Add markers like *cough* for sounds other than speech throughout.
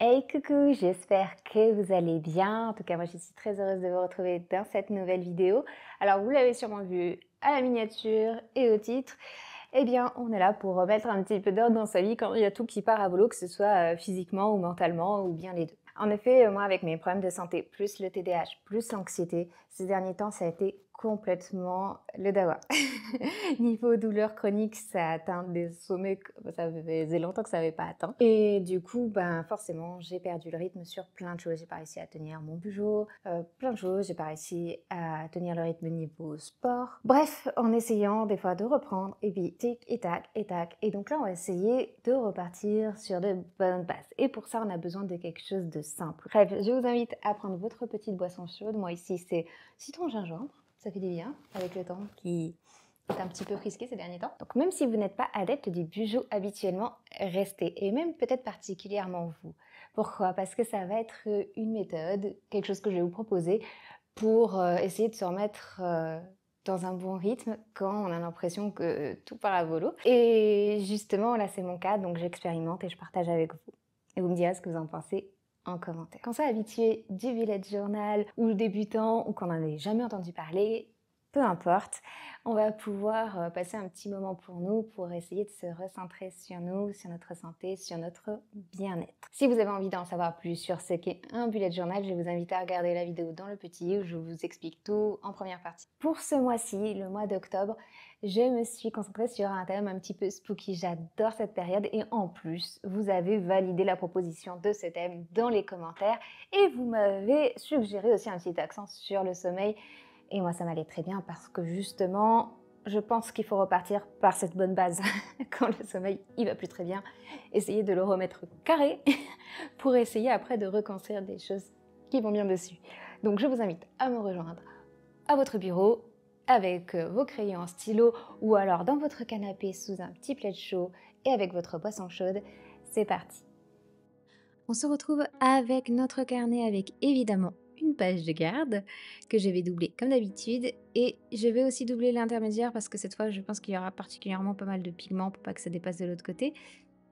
Hey coucou, j'espère que vous allez bien. En tout cas, moi je suis très heureuse de vous retrouver dans cette nouvelle vidéo. Alors vous l'avez sûrement vu à la miniature et au titre. Eh bien, on est là pour remettre un petit peu d'ordre dans sa vie quand il y a tout qui part à volo, que ce soit euh, physiquement ou mentalement ou bien les deux. En effet, euh, moi avec mes problèmes de santé, plus le TDAH, plus l'anxiété, ces derniers temps ça a été complètement le dawa. *laughs* Niveau douleur chronique, ça atteint des sommets que ça faisait longtemps que ça n'avait pas atteint. Et du coup, ben forcément, j'ai perdu le rythme sur plein de choses. J'ai pas réussi à tenir mon bugeot, euh, plein de choses. J'ai pas réussi à tenir le rythme niveau sport. Bref, en essayant des fois de reprendre, et puis tic et tac et tac. Et donc là, on va essayer de repartir sur de bonnes bases. Et pour ça, on a besoin de quelque chose de simple. Bref, je vous invite à prendre votre petite boisson chaude. Moi ici, c'est citron gingembre ça fait du bien avec le temps qui est un petit peu risqué ces derniers temps. Donc même si vous n'êtes pas adepte du bujo habituellement, restez, et même peut-être particulièrement vous. Pourquoi? Parce que ça va être une méthode, quelque chose que je vais vous proposer pour euh, essayer de se remettre euh, dans un bon rythme quand on a l'impression que tout part à volo. Et justement, là c'est mon cas, donc j'expérimente et je partage avec vous. Et vous me direz ce que vous en pensez en commentaire. Quand ça habitué du village journal ou débutant ou qu'on n'en ait jamais entendu parler, peu importe, on va pouvoir euh, passer un petit moment pour nous pour essayer de se recentrer sur nous, sur notre santé, sur notre bien-être. Si vous avez envie d'en savoir plus sur ce qu'est un bullet journal, je vous inviter à regarder la vidéo dans le petit où je vous explique tout en première partie. Pour ce mois-ci, le mois d'octobre, je me suis concentrée sur un thème un petit peu spooky. J'adore cette période et en plus, vous avez validé la proposition de ce thème dans les commentaires et vous m'avez suggéré aussi un petit accent sur le sommeil. Et moi, ça m'allait très bien parce que justement, je pense qu'il faut repartir par cette bonne base. *laughs* Quand le sommeil, il va plus très bien, essayer de le remettre carré *laughs* pour essayer après de reconstruire des choses qui vont bien dessus. Donc, je vous invite à me rejoindre à votre bureau avec euh, vos crayons en stylo ou alors dans votre canapé sous un petit plaid chaud et avec votre boisson chaude. C'est parti. On se retrouve avec notre carnet avec évidemment une page de garde que je vais doubler comme d'habitude et je vais aussi doubler l'intermédiaire parce que cette fois je pense qu'il y aura particulièrement pas mal de pigments pour pas que ça dépasse de l'autre côté.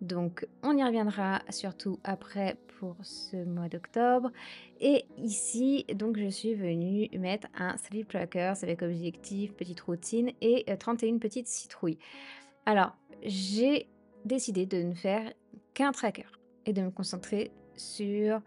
Donc on y reviendra surtout après pour ce mois d'octobre. Et ici, donc je suis venue mettre un sleep tracker avec objectif, petite routine et 31 euh, petites citrouilles. Alors, j'ai décidé de ne faire qu'un tracker et de me concentrer sur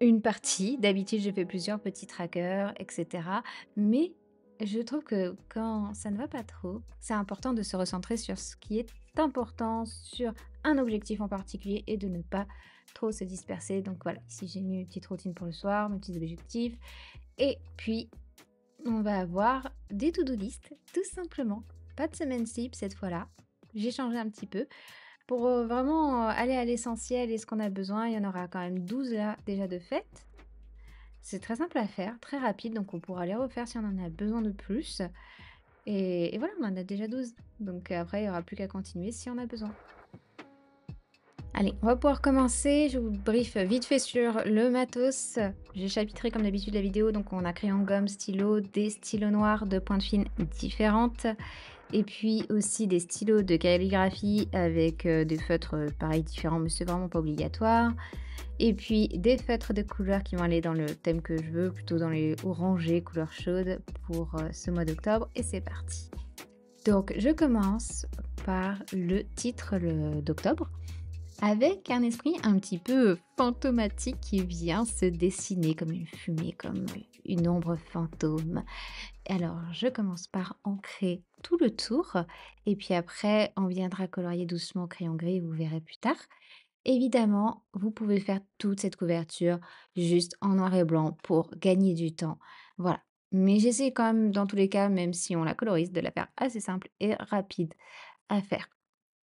une partie. D'habitude, je fais plusieurs petits trackers, etc. Mais je trouve que quand ça ne va pas trop, c'est important de se recentrer sur ce qui est important, sur un objectif en particulier et de ne pas trop se disperser. Donc voilà, ici j'ai mis une petite routine pour le soir, mes petits objectifs. Et puis, on va avoir des to-do list, tout simplement. Pas de semaine type cette fois-là. J'ai changé un petit peu. Pour euh, vraiment euh, aller à l'essentiel et ce qu'on a besoin, il y en aura quand même 12 là déjà de fait. C'est très simple à faire, très rapide, donc on pourra les refaire si on en a besoin de plus. Et, voilà, on en a déjà 12. Donc après, il n'y aura plus qu'à continuer si on a besoin. Allez, on va pouvoir commencer. Je vous brief vite fait sur le matos. J'ai chapitré comme d'habitude la vidéo, donc on a crayon gomme, stylo, des stylos noirs de pointe fine différentes et puis aussi des stylos de calligraphie avec euh, des feutres euh, pareil différents, mais c'est vraiment pas obligatoire. Et puis des feutres de couleurs qui vont aller dans le thème que je veux, plutôt dans les orangés, couleurs chaudes pour euh, ce mois d'octobre. Et c'est parti. Donc je commence par le titre d'octobre avec un esprit un petit peu fantomatique qui vient se dessiner comme une fumée, comme une ombre fantôme. Alors, je commence par ancrer tout le tour et puis après, on viendra colorier doucement au crayon gris, vous verrez plus tard. Évidemment, vous pouvez faire toute cette couverture juste en noir et blanc pour gagner du temps. Voilà. Mais j'essaie quand même, dans tous les cas, même si on la colorise, de la faire assez simple et rapide à faire.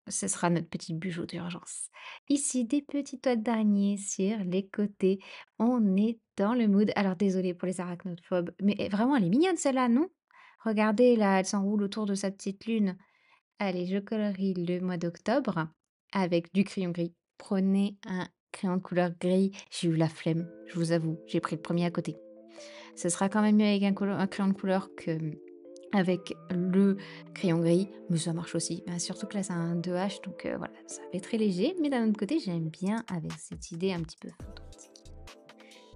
Ce sera notre petit bijou d'urgence. Ici, des petites toiles d'araignée sur les côtés. On est dans le mood. Alors, désolé pour les arachnophobes, mais vraiment, elle est mignonne celle-là, non? Regardez, là, elle s'enroule autour de sa petite lune. Allez, je colorie le mois d'octobre avec du crayon gris. Prenez un crayon de couleur gris. J'ai eu la flemme, je vous avoue. J'ai pris le premier à côté. Ce sera quand même mieux avec un, crayon de couleur que avec le crayon gris, mais ça marche aussi. Ben, surtout que là, c'est un 2H, donc euh, voilà, ça fait très léger. Mais d'un autre côté, j'aime bien avec cette idée un petit peu.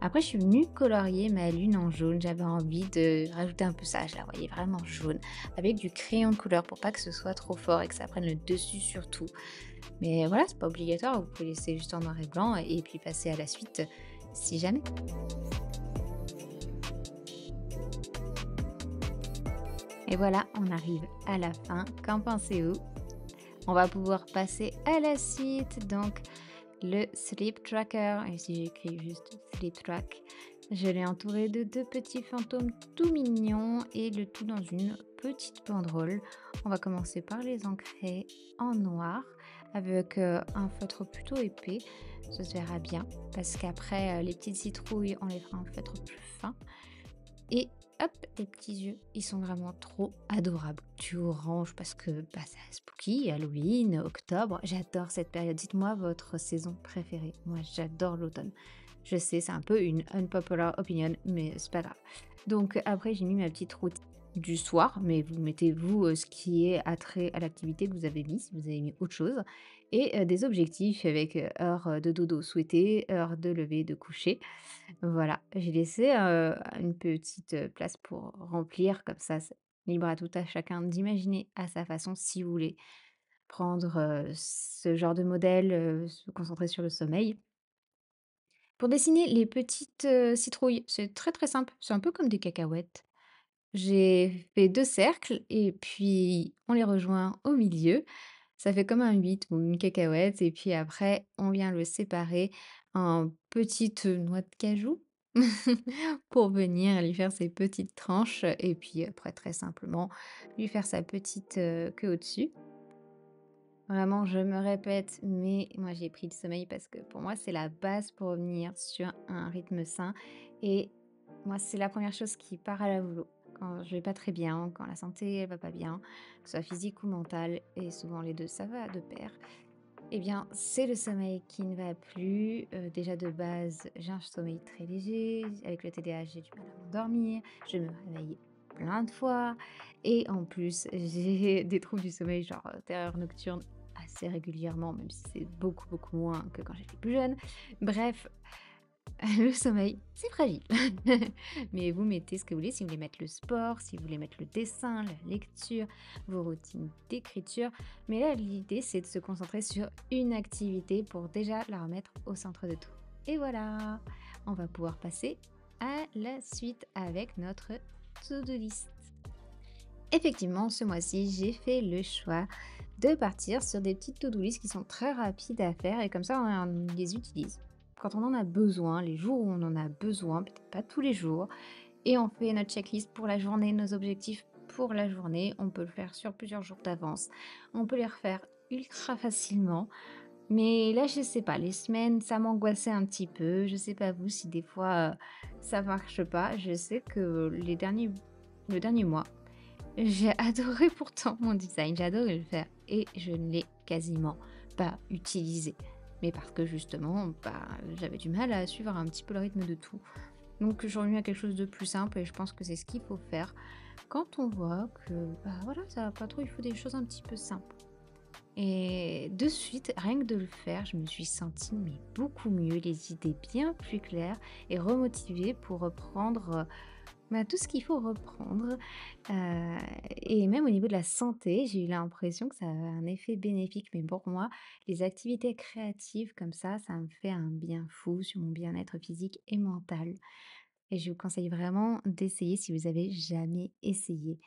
Après, je suis venue colorier ma lune en jaune. J'avais envie de rajouter un peu ça. Je la voyais vraiment jaune, avec du crayon de couleur pour pas que ce soit trop fort et que ça prenne le dessus surtout. Mais voilà, c'est pas obligatoire. Vous pouvez laisser juste en noir et blanc et puis passer à la suite si jamais. Et voilà, on arrive à la fin. Qu'en pensez-vous? On va pouvoir passer à la suite. Donc, le Sleep Tracker. Ici, j'écris juste Sleep Track. Je l'ai entouré de deux petits fantômes tout mignons et le tout dans une petite banderole. On va commencer par les ancrer en noir avec euh, un feutre plutôt épais. Ça se verra bien parce qu'après, euh, les petites citrouilles, on les fera en feutre plus fin. Et hop, les petits yeux, ils sont vraiment trop adorables. Du orange parce que bah, c'est spooky, Halloween, octobre, j'adore cette période. Dites-moi votre saison préférée. Moi, j'adore l'automne. Je sais, c'est un peu une unpopular opinion, mais c'est pas grave. Donc après, j'ai mis ma petite routine du soir, mais vous mettez vous euh, ce qui est attrait à l'activité que vous avez mis, si vous avez mis autre chose, et des objectifs avec heure de dodo souhaitée, heure de lever, de coucher. Voilà, j'ai laissé une petite place pour remplir, comme ça, libre à tout à chacun d'imaginer à sa façon si vous voulez prendre ce genre de modèle, se concentrer sur le sommeil. Pour dessiner les petites citrouilles, c'est très très simple, c'est un peu comme des cacahuètes. J'ai fait deux cercles et puis on les rejoint au milieu. Ça fait comme un 8 ou une cacahuète et puis après on vient le séparer en petites noix de cajou *laughs* pour venir lui faire ses petites tranches et puis après très simplement lui faire sa petite queue au-dessus. Vraiment, je me répète, mais moi j'ai pris le sommeil parce que pour moi c'est la base pour revenir sur un rythme sain et moi c'est la première chose qui part à la boulot quand je vais pas très bien, quand la santé elle va pas bien, que ce soit physique ou mentale, et souvent les deux ça va de pair, eh bien c'est le sommeil qui ne va plus. Euh, déjà de base, j'ai un sommeil très léger, avec le TDAH j'ai du mal à m'endormir, je me réveille plein de fois, et en plus *laughs* j'ai des troubles du sommeil genre euh, terreur nocturne assez régulièrement, même si c'est beaucoup beaucoup moins que quand j'étais plus jeune. Bref, *laughs* le sommeil, c'est fragile. *laughs* Mais vous mettez ce que vous voulez, si vous voulez mettre le sport, si vous voulez mettre le dessin, la lecture, vos routines d'écriture. Mais là, l'idée, c'est de se concentrer sur une activité pour déjà la remettre au centre de tout. Et voilà, on va pouvoir passer à la suite avec notre to-do list. Effectivement, ce mois-ci, j'ai fait le choix de partir sur des petites to-do list qui sont très rapides à faire et comme ça, on les utilise quand on en a besoin, les jours où on en a besoin, peut-être pas tous les jours, et on fait notre checklist pour la journée, nos objectifs pour la journée. On peut le faire sur plusieurs jours d'avance. On peut les refaire ultra facilement. Mais là, je sais pas, les semaines, ça m'angoissait un petit peu. Je sais pas vous si des fois euh, ça marche pas. Je sais que les derniers, le dernier mois, j'ai *laughs* adoré pourtant mon design, j'ai adoré le faire et je ne l'ai quasiment pas utilisé mais parce que justement, bah, j'avais du mal à suivre un petit peu le rythme de tout. Donc je reviens à quelque chose de plus simple et je pense que c'est ce qu'il faut faire quand on voit que bah voilà, ça va pas trop, il faut des choses un petit peu simples. Et de suite, rien que de le faire, je me suis sentie beaucoup mieux, les idées bien plus claires et remotivée pour reprendre bah, tout ce qu'il faut reprendre. et même au niveau de la santé, j'ai eu l'impression que ça avait un effet bénéfique. Mais pour moi, les activités créatives comme ça, ça me fait un bien fou sur mon bien-être physique et mental. Et je vous conseille vraiment d'essayer si vous avez jamais essayé.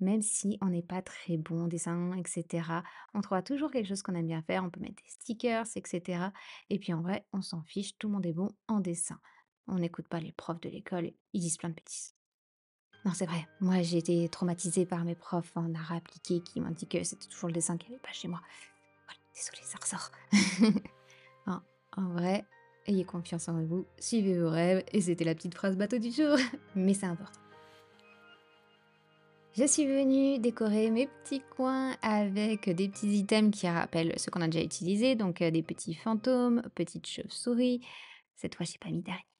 Même si on n'est pas très bon dessin, etc. On trouvera toujours quelque chose qu'on aime bien faire. On peut mettre des stickers, etc. Et puis en vrai, on s'en fiche. Tout le monde est bon en dessin. On n'écoute pas les profs de l'école. Ils disent plein de bêtises. Non, c'est vrai. Moi, j'ai été traumatisée par mes profs en art appliqué qui m'ont dit que c'était toujours le dessin qui n'allait pas chez moi. Voilà, désolée, ça ressort. *laughs* en vrai, ayez confiance en vous, suivez vos rêves, et c'était la petite phrase bateau du jour, *laughs* mais c'est important. Je suis venue décorer mes petits coins avec des petits items qui rappellent ce qu'on a déjà utilisé, donc euh, des petits fantômes, petites chauves-souris. Cette fois, j'ai pas mis d'araignée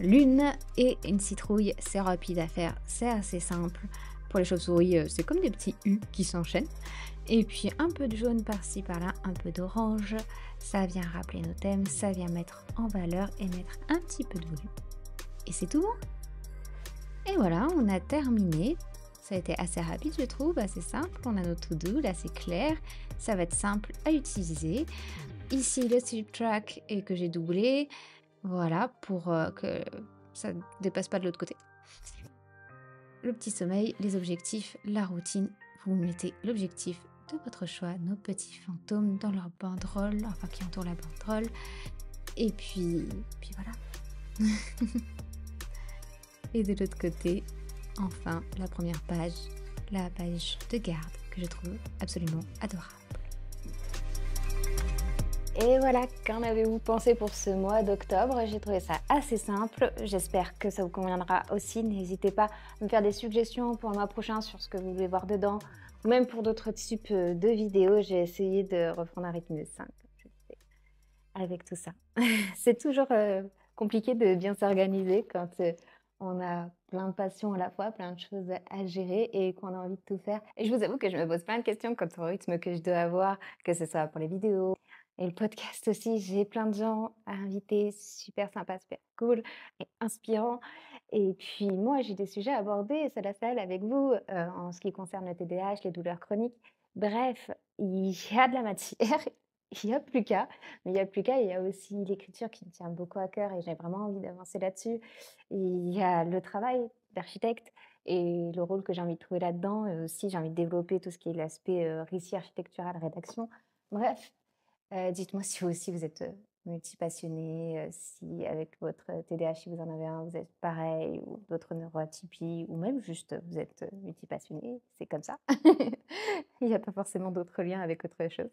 lune et une citrouille. C'est rapide à faire, c'est assez simple. Pour les chauves-souris, c'est comme des petits U qui s'enchaînent. Et puis un peu de jaune par-ci par-là, un peu d'orange. Ça vient rappeler nos thèmes, ça vient mettre en valeur et mettre un petit peu de volume. Et c'est tout bon. Et voilà, on a terminé. Ça a été assez rapide, je trouve, assez simple. On a notre to-do, là c'est clair. Ça va être simple à utiliser. Ici, le slip track et que j'ai doublé. Voilà, pour euh, que ça ne dépasse pas de l'autre côté. Le petit sommeil, les objectifs, la routine. Vous mettez l'objectif de votre choix, nos petits fantômes dans leur banderole, enfin qui entourent la banderole. Et puis, puis voilà. *laughs* et de l'autre côté, enfin, la première page, la page de garde que je trouve absolument adorable. Et voilà, qu'en avez-vous pensé pour ce mois d'octobre? J'ai trouvé ça assez simple. J'espère que ça vous conviendra aussi. N'hésitez pas à me faire des suggestions pour le mois prochain sur ce que vous voulez voir dedans, ou même pour d'autres types de vidéos. J'ai essayé de reprendre un rythme de 5, avec tout ça. *laughs* C'est toujours euh, compliqué de bien s'organiser quand euh, on a plein de passions à la fois, plein de choses à gérer et qu'on a envie de tout faire. Et je vous avoue que je me pose plein de questions quant au rythme que je dois avoir, que ce soit pour les vidéos et le podcast aussi. J'ai plein de gens à inviter, super sympa, super cool et inspirant. Et puis moi, j'ai des sujets à aborder, c'est la salle avec vous, euh, en ce qui concerne le TDAH, les douleurs chroniques. Bref, il y a de la matière, *laughs* il n'y a plus qu'à. Mais il n'y a plus qu'à, il y a aussi l'écriture qui me tient beaucoup à cœur et j'ai vraiment envie d'avancer là-dessus. Il y a le travail d'architecte et le rôle que j'ai envie de trouver là-dedans. Et aussi, j'ai envie de développer tout ce qui est l'aspect euh, récit architectural, rédaction. Bref, euh, dites-moi si vous aussi vous êtes euh, multipassionné, si avec votre TDAH, si vous en avez un, vous êtes pareil, ou d'autres neuroatypies, ou même juste vous êtes multipassionné, c'est comme ça. *laughs* il n'y a pas forcément d'autres liens avec autre chose.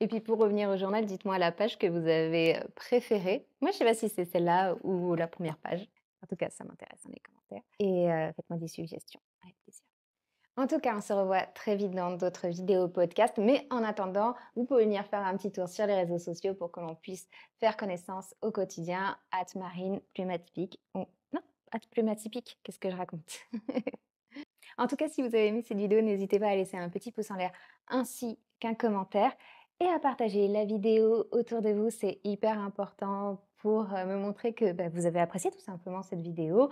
Et puis pour revenir au journal, dites-moi la page que vous avez préférée. Moi, je ne sais pas si c'est celle-là ou la première page. En tout cas, ça m'intéresse dans les commentaires. Et faites-moi des suggestions, avec plaisir. En tout cas, on se revoit très vite dans d'autres vidéos podcast. Mais en attendant, vous pouvez venir faire un petit tour sur les réseaux sociaux pour que l'on puisse faire connaissance au quotidien. At Marine Plumatypique. non, at Plumatypique, qu'est-ce que je raconte? *laughs* En tout cas, si vous avez aimé cette vidéo, n'hésitez pas à laisser un petit pouce en l'air ainsi qu'un commentaire et à partager la vidéo autour de vous. C'est hyper important pour me montrer que bah, vous avez apprécié tout simplement cette vidéo,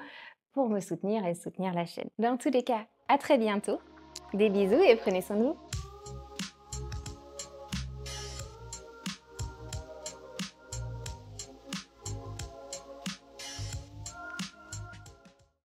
pour me soutenir et soutenir la chaîne. Dans tous les cas, à très bientôt. Des bisous et prenez soin de vous.